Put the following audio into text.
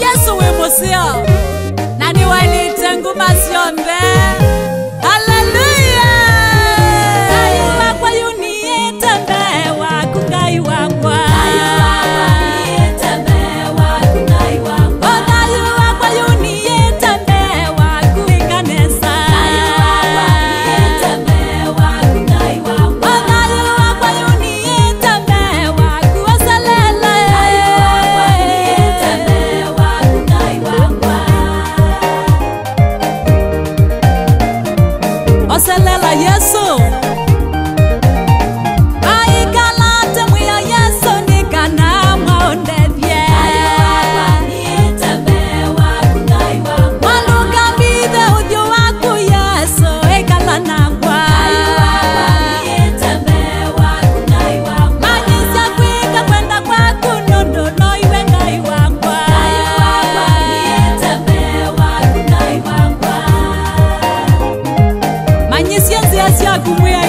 yesu wi musio na mwiya yesu